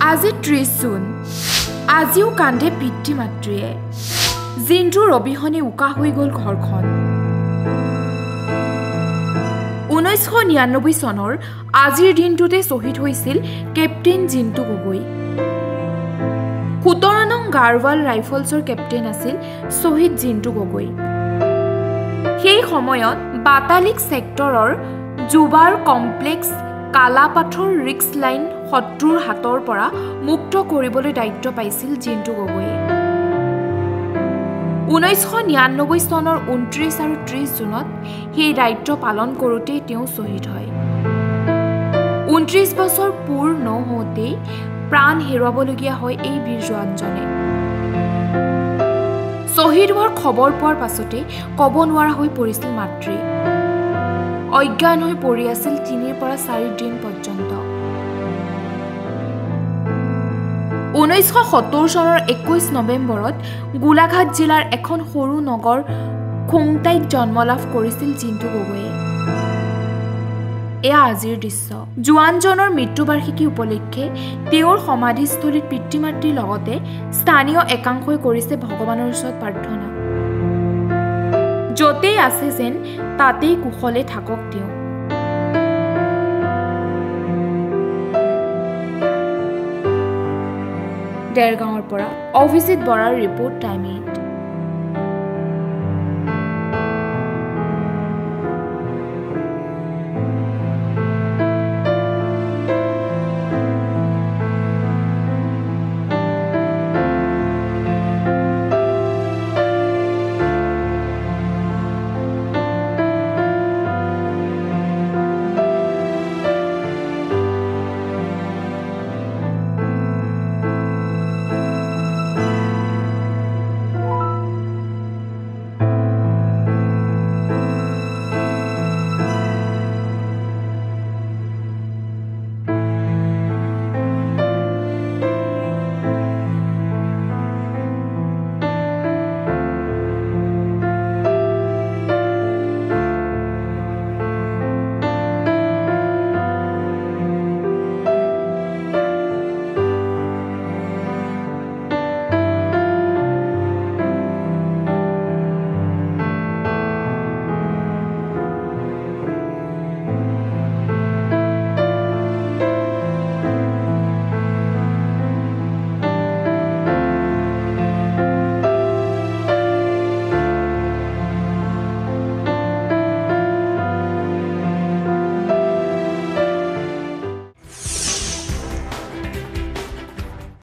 আজি ত্ৰিছ জুন আজিও কান্দে পিতৃ মাতৃয়ে। জিন্তুৰ অবিহনে উকা হৈ গ'ল ঘৰখন। ঊনৈছশ নিৰান্নব্বৈ চনৰ আজিৰ দিনটোতে শ্বহীদ হৈছিল কেপ্টেইন জিন্তু গগৈ। সোতৰ নং গাৰৱাল ৰাইফলছৰ কেপ্টেইন আছিল শ্বহীদ জিন্তু গগৈ। সেই সময়ত বাটালিক ছেক্টৰৰ জুবাৰ কমপ্লেক্স কালাপাথৰ ৰিক্স লাইন শত্ৰুৰ হাতৰ পৰা মুক্ত কৰিবলৈ দায়িত্ব পাইছিল জিন্তু গগৈয়ে। ঊনৈছশ নিৰান্নব্বৈ চনৰ ঊনত্ৰিছ আৰু ত্ৰিছ জুনত সেই দায়িত্ব পালন কৰোঁতেই তেওঁ শ্বহীদ হয়। ঊনত্ৰিছ বছৰ পূৰ নহওঁতেই প্ৰাণ হেৰুৱাবলগীয়া হয় এই বীৰ জোৱানজনে। শ্বহীদ হোৱাৰ খবৰ পোৱাৰ পাছতেই ক'ব নোৱাৰা হৈ পৰিছিল মাতৃ। অজ্ঞান হৈ পৰি আছিল তিনিৰ পৰা চাৰি দিন পৰ্যন্ত। ঊনৈছশ সত্তৰ চনৰ একৈছ নৱেম্বৰত গোলাঘাট জিলাৰ এখন সৰু নগৰ খুংটাইত জন্ম লাভ কৰিছিল জিন্তু গগৈয়ে। এয়া আজিৰ দৃশ্য। জোৱানজনৰ মৃত্যুবাৰ্ষিকী উপলক্ষে তেওঁৰ সমাধিস্থলীত পিতৃ মাতৃৰ লগতে স্থানীয় একাংশই কৰিছে ভগৱানৰ ওচৰত প্ৰাৰ্থনা। য'তেই আছে যেন তাতেই কুশলে থাকক তেওঁ। ডেৰগাঁৱৰ পৰা অভিজিত বৰাৰ ৰিপৰ্ট টাইম